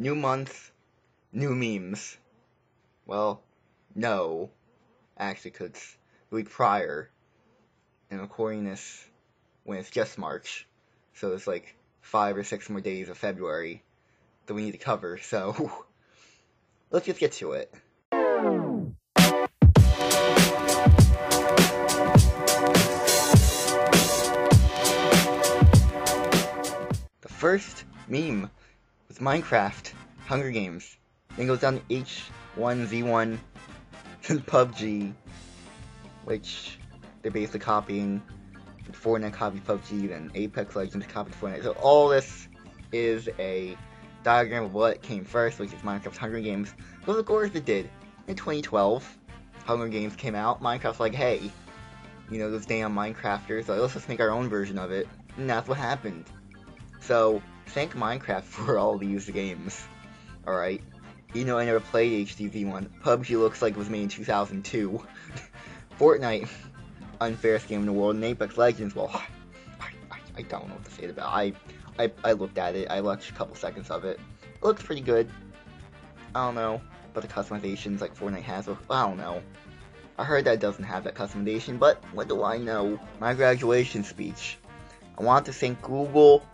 New month, new memes. Well, no. Actually, because the week prior, and recording this when it's just March, so it's like five or six more days of February that we need to cover, so let's just get to it. The first meme was Minecraft Hunger Games. Then goes down to H1Z1 and PUBG, which they're basically copying. Fortnite copied PUBG, then Apex Legends copied Fortnite. So all this is a diagram of what came first, which is Minecraft Hunger Games. But of course it did. In 2012, Hunger Games came out. Minecraft's like, hey, you know, those damn Minecrafters, like, let's just make our own version of it. And that's what happened. So, thank Minecraft for all these games. Alright? You know, I never played H1Z1. PUBG looks like it was made in 2002. Fortnite, unfairest game in the world. And Apex Legends, well, I, I, I don't know what to say about I, I, I looked at it. I watched a couple seconds of it. It looks pretty good. I don't know, but the customizations like Fortnite has, I don't know. I heard that doesn't have that customization, but what do I know? My graduation speech. I want to thank Google,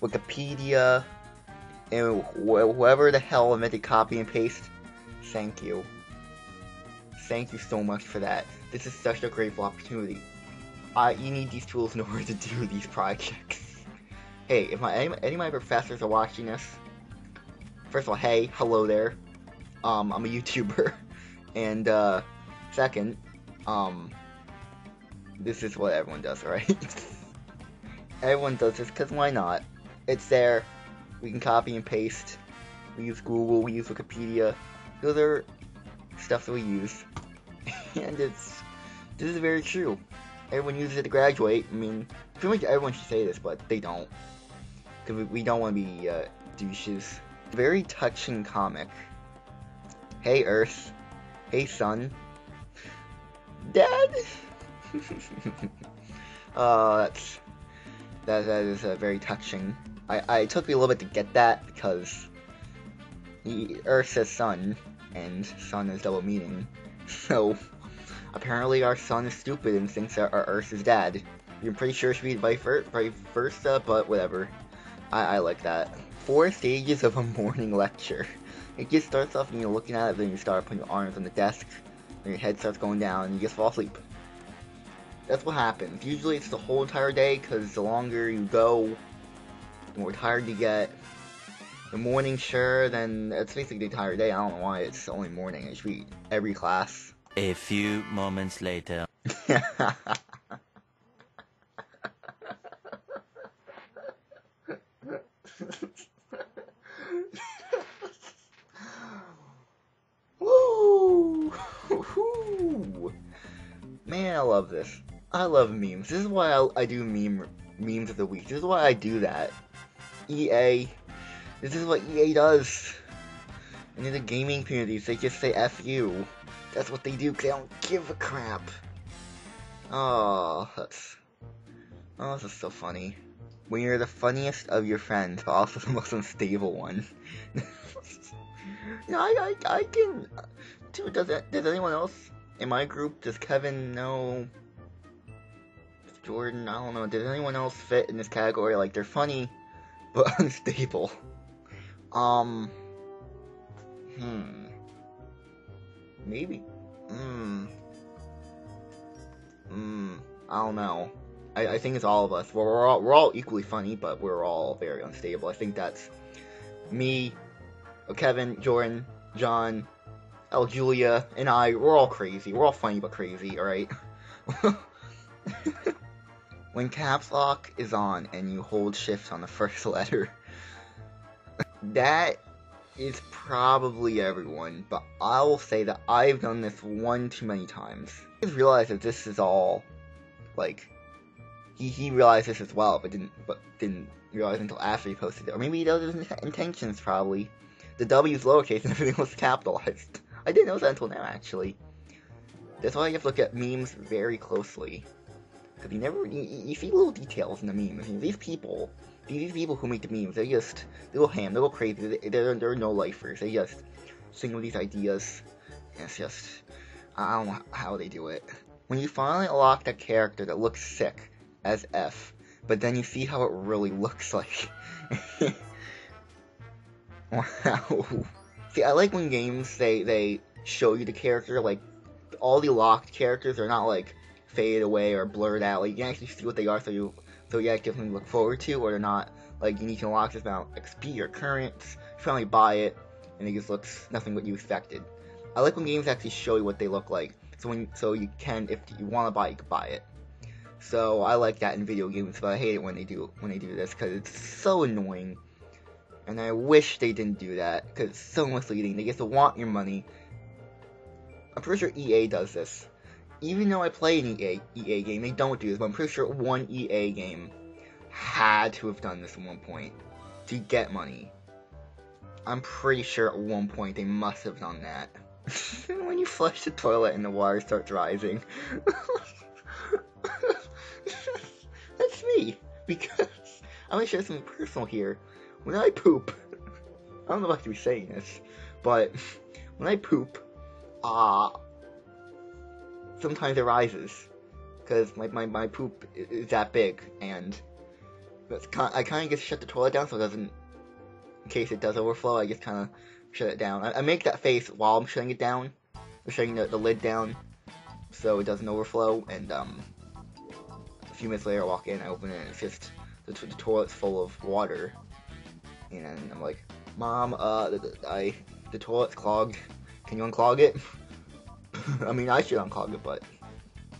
Wikipedia, and wh whoever the hell invented copy and paste. Thank you. Thank you so much for that. This is such a grateful opportunity. I, you need these tools in order to do these projects. hey, if my any, any of my professors are watching this, first of all, hey, hello there. Um, I'm a YouTuber, and uh, second, um, this is what everyone does, right? everyone does this because why not? It's there. We can copy and paste. We use Google. We use Wikipedia. Those are stuff that we use, and it's this is very true. Everyone uses it to graduate. I mean, pretty much everyone should say this, but they don't, because we, we don't want to be uh, douches. Very touching comic. Hey Earth. Hey Sun. Dad. uh, that's that that is uh, very touching. I, I took me a little bit to get that because he, Earth says sun and sun is double meaning. So apparently our son is stupid and thinks that our Earth is dad. I'm pretty sure it should be vice versa, but whatever. I, I like that. Four stages of a morning lecture. It just starts off and you're looking at it, then you start putting your arms on the desk, and your head starts going down, and you just fall asleep. That's what happens. Usually it's the whole entire day, because the longer you go, the more tired you get. The morning, sure, then it's basically the entire day. I don't know why it's only morning. It should be every class. A few moments later. Woo! Man, I love this. I love memes. This is why I, I do meme memes of the week. This is why I do that. EA. This is what EA does. And in the gaming communities, they just say F you. That's what they do because they don't give a crap. Oh, that's... Oh, this is so funny. When you're the funniest of your friends, but also the most unstable one. no, I, I, I can... Dude, does, it, does anyone else in my group, does Kevin know... Jordan, I don't know, does anyone else fit in this category? Like, they're funny, but unstable. Um... Hmm. Maybe. Hmm. Hmm. I don't know. I, I think it's all of us. We're, we're all we're all equally funny, but we're all very unstable. I think that's me, Kevin, Jordan, John, El Julia, and I. We're all crazy. We're all funny but crazy. All right. when caps lock is on and you hold shift on the first letter, that is probably everyone, but I will say that I've done this one too many times. I just realized that this is all, like, he, he realized this as well, but didn't but didn't realize until after he posted it. Or maybe knows his intentions, probably. The W is lowercase and everything was capitalized. I didn't know that until now, actually. That's why you have to look at memes very closely. Because you never, you, you, see little details in the memes. these people these people who make the memes, they're just a little ham, a little crazy. They're, they're no lifers. They just sing with these ideas. It's just, I don't know how they do it. When you finally unlock that character that looks sick as F, but then you see how it really looks like. wow. See, I like when games they they show you the character like all the locked characters are not like faded away or blurred out. Like you can actually see what they are, so you so you have something to look forward to, or they're not like you need to unlock this amount XP or currents. You finally buy it, and it just looks nothing what you expected. I like when games actually show you what they look like, so when so you can if you want to buy, it, you can buy it. So I like that in video games, but I hate it when they do when they do this because it's so annoying. And I wish they didn't do that because it's so misleading. They get to want your money. I'm pretty sure EA does this. Even though I play an EA EA game, they don't do this. But I'm pretty sure one EA game had to have done this at one point to get money. I'm pretty sure at one point they must have done that. when you flush the toilet and the water starts rising. That's me. Because I'm gonna share something personal here. When I poop, I don't know if I should be saying this, but when I poop, uh, sometimes it rises. Because my, my, my poop is that big, and kind I kind of just shut the toilet down so it doesn't, in case it does overflow, I just kind of shut it down. I, I, make that face while I'm shutting it down, or shutting the, the lid down, so it doesn't overflow, and um, a few minutes later I walk in, I open it, and it's just, the, the toilet's full of water, and I'm like, Mom, uh, I, the toilet's clogged, can you unclog it? I mean, I should unclog it, but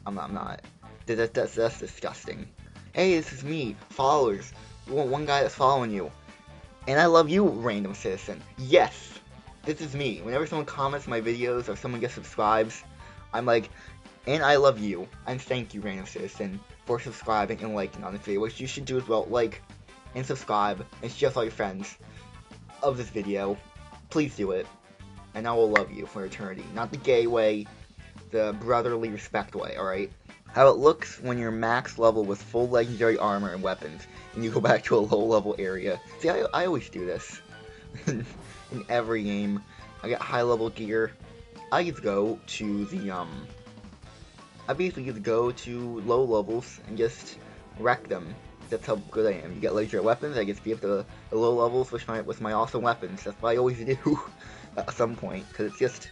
I'm not, I'm not. That, that's, that's disgusting. Hey, this is me, followers, one guy that's following you. And I love you, random citizen. Yes, this is me. Whenever someone comments my videos or someone gets subscribes, I'm like, and I love you. And thank you, random citizen, for subscribing and liking on this video, which you should do as well. Like and subscribe and share with all your friends of this video. Please do it. And I will love you for eternity. Not the gay way, the brotherly respect way, alright? How it looks when you're max level with full legendary armor and weapons, and you go back to a low level area. See, I, I always do this. in every game. I get high level gear. I just go to the, um... I basically just go to low levels and just wreck them. That's how good I am. You get legendary weapons, I get to be up to the low levels with my, with my awesome weapons. That's what I always do at some point, because it's just...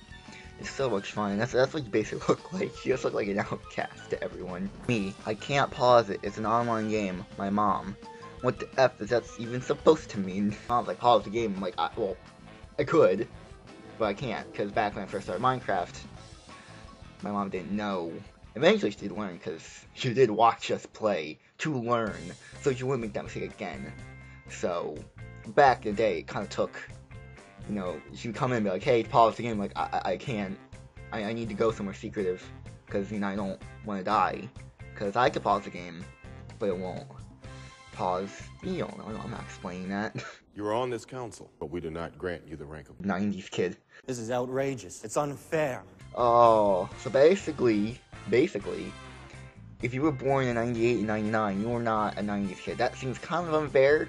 It's so much fun. That's that's what you basically look like. You just look like an outcast to everyone. Me, I can't pause it. It's an online game. My mom. What the F is that even supposed to mean? Mom's like, pause the game. I'm like, I, well, I could, but I can't, because back when I first started Minecraft, my mom didn't know. Eventually she did learn, because she did watch us play to learn, so she wouldn't make that mistake again. So, back in the day, it kind of took you know, she would come in and be like, hey, pause the game. Like, I, I can't. I, I need to go somewhere secretive because, you know, I don't want to die. Because I could pause the game, but it won't. Pause. You don't know. I'm not explaining that. You are on this council, but we do not grant you the rank of 90s kid. This is outrageous. It's unfair. Oh, so basically, basically, if you were born in 98 and 99, you were not a 90s kid. That seems kind of unfair,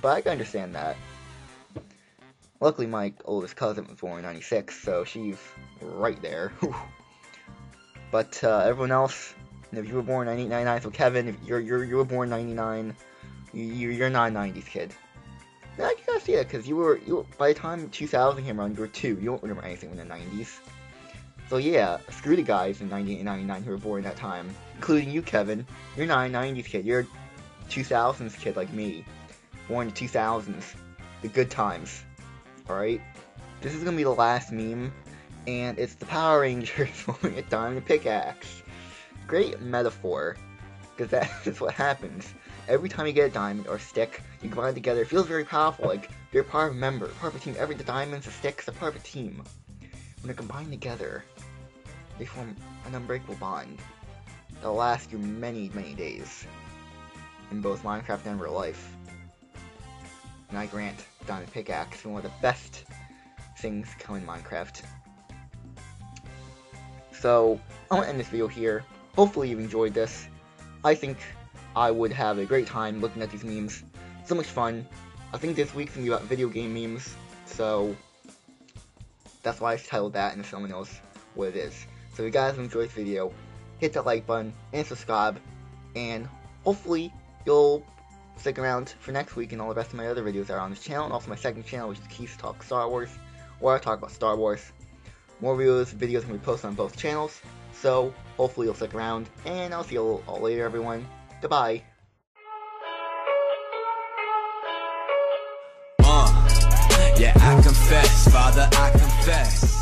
but I can understand that. Luckily, my oldest cousin was born in 96, so she's right there. but uh, everyone else, if you were born in 1999, so Kevin, if you're, you're, you were born 99, you, you're not a 90s kid. Now, I can see that, because you were, you by the time 2000 came around, you were two. You don't remember anything in the 90s. So yeah, screw the guys in 98 and 99 who were born that time. Including you, Kevin. You're not a 90s kid. You're a 2000s kid like me. Born in the 2000s. The good times. Alright? This is gonna be the last meme, and it's the Power Rangers holding a diamond pickaxe. Great metaphor, because that is what happens. Every time you get a diamond or stick, you combine it together, it feels very powerful, like you're part of a member, part of a team. Every the diamonds, the sticks, are part of a team. When they're combined together, they form an unbreakable bond that'll last you many, many days. In both Minecraft and real life. And I grant diamond pickaxe, one of the best things come in Minecraft. So, I want to end this video here. Hopefully you've enjoyed this. I think I would have a great time looking at these memes. So much fun. I think this week's gonna be about video game memes, so that's why I titled that, and someone knows what it is. So if you guys enjoyed this video, hit that like button and subscribe, and hopefully you'll stick around for next week and all the rest of my other videos that are on this channel, and also my second channel, which is Keith Talk Star Wars, where I talk about Star Wars. More videos, videos can be posted on both channels, so hopefully you'll stick around, and I'll see you all later, everyone. Goodbye. Uh, yeah, I confess, Father, I confess.